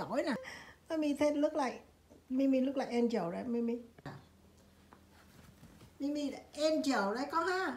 giỏi nè. Mimi said look like Mimi look like angel đấy Mimi Mimi là angel đấy con ha.